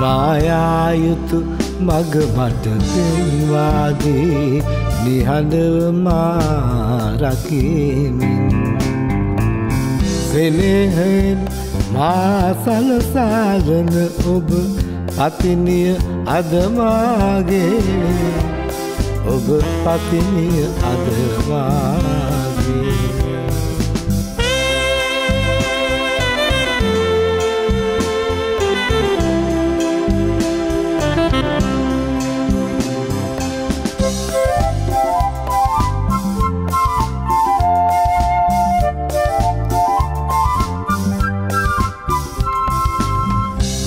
මායායුතු මග මට පෙන්වාදී නිහඬව මාරකීමින් සෙනෙහෙන් මා සලසාගන ඔබ පතිනිය අදමාගේ ඔබ පතිනිය අදවාගේ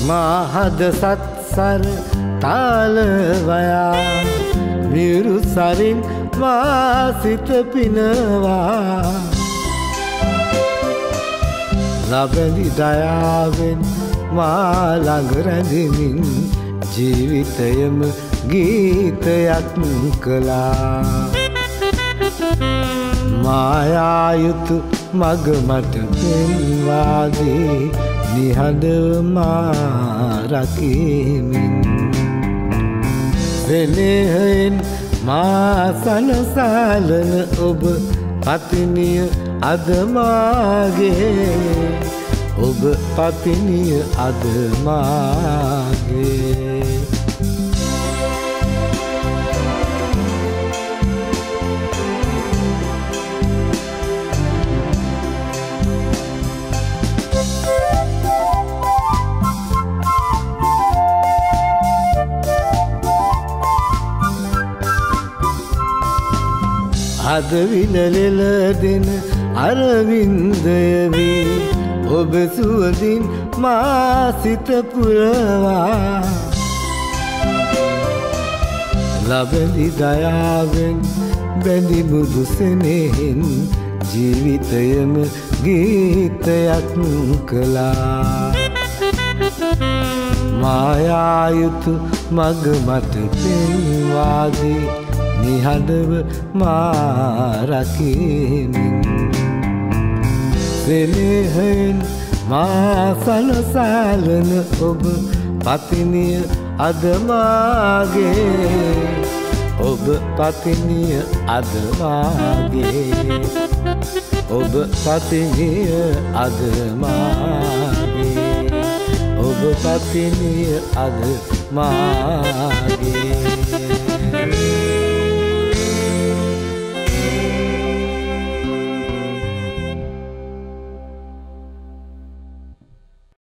මාහද සත්සර තාලවයා. විරු සරින් වාසිත පිනවා. ලබැඳි දයාවෙන් මාළඟරැඳමින් ජීවිතයම ගීතයක් කළා. මායායුතු මග මට පෙන්වාදී නිහඬව මාරකීමින් සෙනෙහෙන් මා සනසාලන ඔබ පතිනිය අදමාගේ ඔබ පතිනිය අදමාගේ අද විලලෙල දෙන අරවින්දයවී ඔබ සුවදින් මාසිත පුරවා. ලබැඳි දයාවෙන් බැඳි මුදු සෙනෙහෙන් ජීවිතයම ගීතයක් කළා. මායායුතු මග මට පෙන්වාදී නිහඬව මාරකීමින්. සෙනෙහෙන් මා සලසාලන ඔබ පතිනිය අදමාගේ ඔබ පතිනිය අදමාගේ ඔබ පතිනිය අදමාගේ ඔබ පතිනිය අදමාගේ